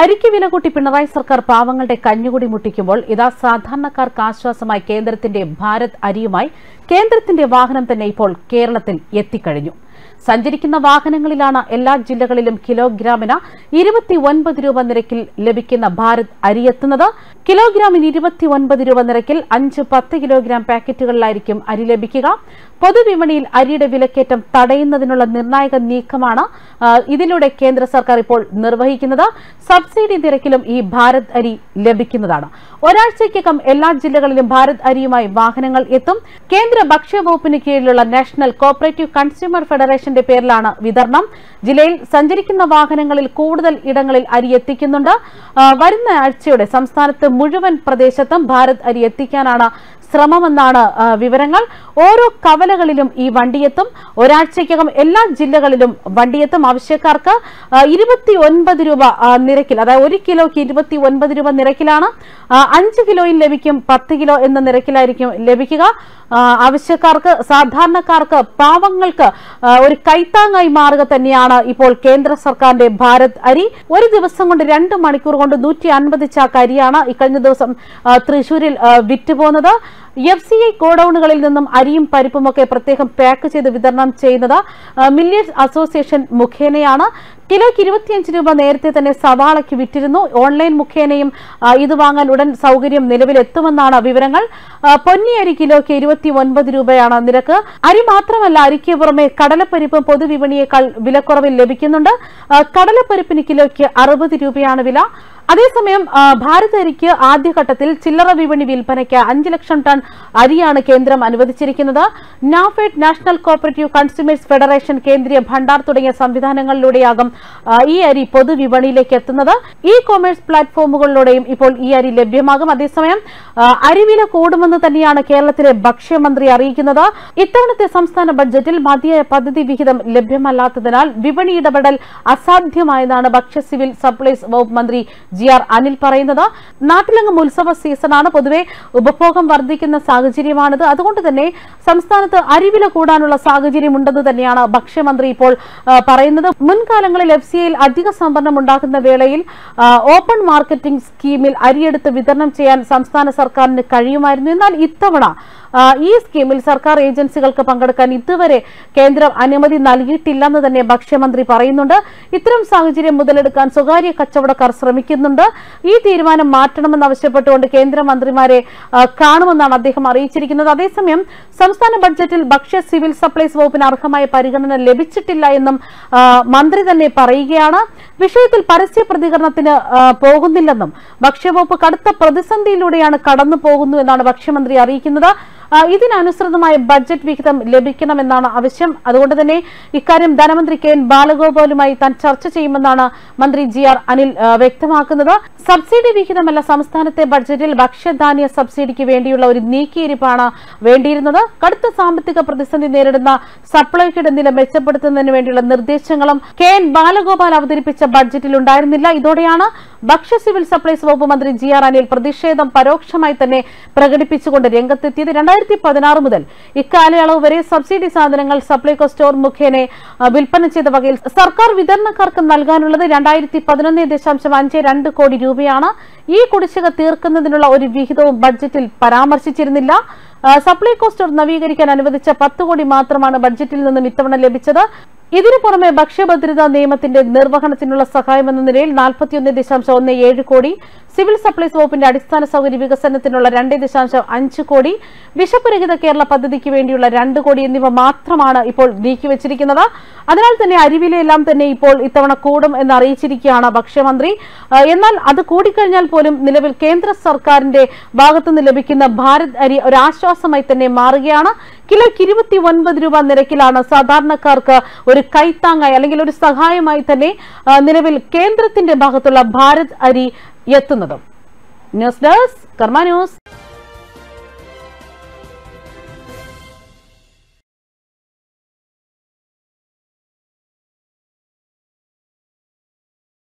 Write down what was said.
അരിക്ക് വില കൂട്ടി പിണറായി സർക്കാർ പാവങ്ങളുടെ കഞ്ഞുകൂടി മുട്ടിക്കുമ്പോൾ ഇതാ സാധാരണക്കാർക്ക് ആശ്വാസമായി കേന്ദ്രത്തിന്റെ ഭാരത് അരിയുമായി കേന്ദ്രത്തിന്റെ വാഹനം തന്നെ ഇപ്പോൾ കേരളത്തിൽ എത്തിക്കഴിഞ്ഞു. സഞ്ചരിക്കുന്ന വാഹനങ്ങളിലാണ് എല്ലാ ജില്ലകളിലും കിലോഗ്രാമിന് ഇരുപത്തി ഒൻപത് രൂപ നിരക്കിൽ ലഭിക്കുന്ന ഭാരത് അരി എത്തുന്നത്. കിലോഗ്രാമിന് ഇരുപത്തി ഒൻപത് രൂപ നിരക്കിൽ അഞ്ച് പത്ത് കിലോഗ്രാം പാക്കറ്റുകളിലായിരിക്കും അരി ലഭിക്കുക. പൊതുവിപണിയിൽ അരിയുടെ വിലക്കയറ്റം തടയുന്നതിനുള്ള നിർണായക നീക്കമാണ് ഇതിലൂടെ കേന്ദ്ര സർക്കാർ ഇപ്പോൾ നിർവഹിക്കുന്നത്. സബ്സിഡി നിരക്കിലും ഈ ഭാരത് അരി ലഭിക്കുന്നതാണ്. ഒരാഴ്ചയ്ക്കകം എല്ലാ ജില്ലകളിലും ഭാരത് അരിയുമായി വാഹനങ്ങൾ എത്തും. കേന്ദ്ര ഭക്ഷ്യവകുപ്പിന് കീഴിലുള്ള നാഷണൽ കോപ്പറേറ്റീവ് കൺസ്യൂമർ ഫെഡറേഷന്റെ പേരിലാണ് വിതരണം. ജില്ലയിൽ സഞ്ചരിക്കുന്ന വാഹനങ്ങളിൽ കൂടുതൽ ഇടങ്ങളിൽ അരി എത്തിക്കുന്നുണ്ട്. വരുന്ന ആഴ്ചയോടെ സംസ്ഥാനത്ത് മുഴുവൻ പ്രദേശത്തും ഭാരത് അരി എത്തിക്കാനാണ് ശ്രമമെന്നാണ് വിവരങ്ങൾ. ഓരോ കവലകളിലും ഈ വണ്ടിയെത്തും. ഒരാഴ്ചയ്ക്കകം എല്ലാ ജില്ലകളിലും വണ്ടിയെത്തും. ആവശ്യക്കാർക്ക് ഇരുപത്തി ഒൻപത് രൂപ നിരക്കിൽ അതായത് ഒരു കിലോയ്ക്ക് ഇരുപത്തി ഒൻപത് രൂപ നിരക്കിലാണ്. അഞ്ച് കിലോയിൽ ലഭിക്കും പത്ത് കിലോ എന്ന നിരക്കിലായിരിക്കും ലഭിക്കുക. ആവശ്യക്കാർക്ക് സാധാരണക്കാർക്ക് പാവങ്ങൾക്ക് ഒരു കൈത്താങ്ങായി മാറുക തന്നെയാണ് ഇപ്പോൾ കേന്ദ്ര സർക്കാരിന്റെ ഭാരത് അരി. ഒരു ദിവസം കൊണ്ട് രണ്ട് മണിക്കൂർ കൊണ്ട് നൂറ്റി അൻപത് ചാക്ക് അരിയാണ് ഇക്കഴിഞ്ഞ ദിവസം തൃശൂരിൽ വിറ്റുപോകുന്നത്. എഫ് സി ഐ ഗോഡൌണുകളിൽ നിന്നും അരിയും പരിപ്പുമൊക്കെ പ്രത്യേകം പാക്ക് ചെയ്ത് വിതരണം ചെയ്യുന്നത് മില്ലേഴ്സ് അസോസിയേഷൻ മുഖേനയാണ്. കിലോയ്ക്ക് ഇരുപത്തിയഞ്ച് രൂപ നേരത്തെ തന്നെ സവാളയ്ക്ക് വിറ്റിരുന്നു. ഓൺലൈൻ മുഖേനയും ഇത് വാങ്ങാൻ ഉടൻ സൗകര്യം നിലവിലെത്തുമെന്നാണ് വിവരങ്ങൾ. പൊന്നി അരി കിലോയ്ക്ക് ഇരുപത്തി ഒൻപത് രൂപയാണ് നിരക്ക്. അരി മാത്രമല്ല അരിക്ക് പുറമെ കടലപ്പരിപ്പ് പൊതുവിപണിയേക്കാൾ വിലക്കുറവിൽ ലഭിക്കുന്നുണ്ട്. കടലപ്പരിപ്പിന് കിലോയ്ക്ക് അറുപത് രൂപയാണ് വില. അതേസമയം ഭാരത അരിക്ക് ആദ്യഘട്ടത്തിൽ ചില്ലറ വിപണി വിൽപ്പനയ്ക്ക് അഞ്ച് ലക്ഷം ടൺ അരിയാണ് കേന്ദ്രം അനുവദിച്ചിരിക്കുന്നത്. NAFED national cooperative consumers federation Kendriya Bhandar തുടങ്ങിയ സംവിധാനങ്ങളിലൂടെയാകും ഈ അരി പൊതുവിപണിയിലേക്ക് എത്തുന്നത് ഇ കൊമേഴ്സ് പ്ലാറ്റ്ഫോമുകളിലൂടെയും ഇപ്പോൾ ഈ അരി ലഭ്യമാകും. അതേസമയം അരിവില കൂടുമെന്ന് തന്നെയാണ് കേരളത്തിലെ ഭക്ഷ്യമന്ത്രി അറിയിക്കുന്നത്. ഇത്തവണത്തെ സംസ്ഥാന ബഡ്ജറ്റിൽ മതിയായ പദ്ധതി വിഹിതം ലഭ്യമല്ലാത്തതിനാൽ വിപണി ഇടപെടൽ അസാധ്യമായതാണ് ഭക്ഷ്യ സിവിൽ സപ്ലൈസ് വകുപ്പ് മന്ത്രി ജി ആർ അനിൽ പറയുന്നത്. നാട്ടിലെങ്ങും ഉത്സവ സീസണാണ്. പൊതുവെ ഉപഭോഗം വർദ്ധിക്കുന്ന സാഹചര്യമാണിത്. അതുകൊണ്ട് തന്നെ സംസ്ഥാനത്ത് അരിവില കൂടാനുള്ള സാഹചര്യമുണ്ടെന്ന് തന്നെയാണ് ഭക്ഷ്യമന്ത്രി ഇപ്പോൾ പറയുന്നത്. മുൻകാലങ്ങളിൽ ഐയിൽ അധിക സംഭരണം ഉണ്ടാക്കുന്ന വേളയിൽ ഓപ്പൺ മാർക്കറ്റിംഗ് സ്കീമിൽ അരിയെടുത്ത് വിതരണം ചെയ്യാൻ സംസ്ഥാന സർക്കാരിന് കഴിയുമായിരുന്നു. എന്നാൽ ഇത്തവണ ഈ സ്കീമിൽ സർക്കാർ ഏജൻസികൾക്ക് പങ്കെടുക്കാൻ ഇതുവരെ കേന്ദ്രം അനുമതി നൽകിയിട്ടില്ലെന്ന് തന്നെ ഭക്ഷ്യമന്ത്രി പറയുന്നുണ്ട്. ഇത്തരം സാഹചര്യം മുതലെടുക്കാൻ സ്വകാര്യ കച്ചവടക്കാർ ശ്രമിക്കുന്നുണ്ട്. ഈ തീരുമാനം മാറ്റണമെന്ന് ആവശ്യപ്പെട്ടുകൊണ്ട് കേന്ദ്രമന്ത്രിമാരെ കാണുമെന്നാണ് അദ്ദേഹം അറിയിച്ചിരിക്കുന്നത്. അതേസമയം സംസ്ഥാന ബഡ്ജറ്റിൽ ഭക്ഷ്യ സിവിൽ സപ്ലൈസ് വകുപ്പിന് അർഹമായ പരിഗണന ലഭിച്ചിട്ടില്ല എന്നും മന്ത്രി തന്നെ പറയുകയാണ്. വിഷയത്തിൽ പരസ്യ പ്രതികരണത്തിന് പോകുന്നില്ലെന്നും ഭക്ഷ്യവകുപ്പ് കടുത്ത പ്രതിസന്ധിയിലൂടെയാണ് കടന്നു പോകുന്നു എന്നാണ് ഭക്ഷ്യമന്ത്രി അറിയിക്കുന്നത്. ഇതിനനുസൃതമായ ബഡ്ജറ്റ് വിഹിതം ലഭിക്കണമെന്നാണ് ആവശ്യം. അതുകൊണ്ട് തന്നെ ഇക്കാര്യം ധനമന്ത്രി കെ എൻ ബാലഗോപാലുമായി താൻ ചർച്ച ചെയ്യുമെന്നാണ് മന്ത്രി ജി ആർ അനിൽ വ്യക്തമാക്കുന്നത്. സബ്സിഡി വിഹിതമല്ല സംസ്ഥാനത്തെ ബഡ്ജറ്റിൽ ഭക്ഷ്യധാന്യ സബ്സിഡിക്ക് വേണ്ടിയുള്ള ഒരു നീക്കിയിരിപ്പാണ് വേണ്ടിയിരുന്നത്. കടുത്ത സാമ്പത്തിക പ്രതിസന്ധി നേരിടുന്ന സപ്ലൈയുടെ നില മെച്ചപ്പെടുത്തുന്നതിന് വേണ്ടിയുള്ള നിർദ്ദേശങ്ങളും കെ എൻ ബാലഗോപാൽ അവതരിപ്പിച്ച ബഡ്ജറ്റിൽ ഉണ്ടായിരുന്നില്ല. ഇതോടെയാണ് ഭക്ഷ്യ സിവിൽ സപ്ലൈസ് വകുപ്പ് മന്ത്രി ജി ആർ അനിൽ പ്രതിഷേധം പരോക്ഷമായി തന്നെ പ്രകടിപ്പിച്ചുകൊണ്ട് രംഗത്തെത്തിയത്. രണ്ടായിരത്തി പതിനാറ് മുതൽ ഇക്കാലയളവ് വരെ സബ്സിഡി സാധനങ്ങൾ സപ്ലൈകോ സ്റ്റോർ മുഖേന വിൽപ്പന ചെയ്ത വകയിൽ സർക്കാർ വിതരണക്കാർക്ക് നൽകാനുള്ളത് രണ്ടായിരത്തി പതിനൊന്ന് ദശാംശം അഞ്ച് രണ്ട് കോടി രൂപയാണ്. ഈ കുടിശ്ശിക തീർക്കുന്നതിനുള്ള ഒരു വിഹിതവും ബഡ്ജറ്റിൽ പരാമർശിച്ചിരുന്നില്ല. സപ്ലൈകോ സ്റ്റോർ നവീകരിക്കാൻ അനുവദിച്ച പത്ത് കോടി മാത്രമാണ് ബഡ്ജറ്റിൽ നിന്നും ഇത്തവണ ലഭിച്ചത്. ഇതിനു പുറമെ ഭക്ഷ്യഭദ്രതാ നിയമത്തിന്റെ നിർവഹണത്തിനുള്ള സഹായമെന്ന നിലയിൽ നാൽപ്പത്തിയൊന്ന് ദശാംശം ഒന്ന് ഏഴ് കോടി സിവിൽ സപ്ലൈസ് വകുപ്പിന്റെ അടിസ്ഥാന സൗകര്യ വികസനത്തിനുള്ള രണ്ട് ദശാംശം അഞ്ച് കോടി വിശപ്പുരഹിത കേരള പദ്ധതിക്ക് വേണ്ടിയുള്ള രണ്ട് കോടി എന്നിവ മാത്രമാണ് ഇപ്പോൾ നീക്കിവച്ചിരിക്കുന്നത്. അതിനാൽ തന്നെ അരിവിലെല്ലാം തന്നെ ഇപ്പോൾ ഇത്തവണ കൂടും എന്ന് അറിയിച്ചിരിക്കുകയാണ് ഭക്ഷ്യമന്ത്രി. എന്നാൽ അത് കൂടിക്കഴിഞ്ഞാൽ പോലും നിലവിൽ കേന്ദ്ര സർക്കാരിന്റെ ഭാഗത്തുനിന്ന് ലഭിക്കുന്ന ഭാരത് അരി ഒരു ആശ്വാസമായി തന്നെ മാറുകയാണ്. കിലോയ്ക്ക് ഇരുപത്തി ഒൻപത് രൂപ നിരക്കിലാണ് സാധാരണക്കാർക്ക് ഒരു കൈത്താങ്ങായി അല്ലെങ്കിൽ ഒരു സഹായമായി തന്നെ നിലവിൽ കേന്ദ്രത്തിന്റെ ഭാഗത്തുള്ള ഭാരത് അരി എത്തുന്നതും. News desk Karma news.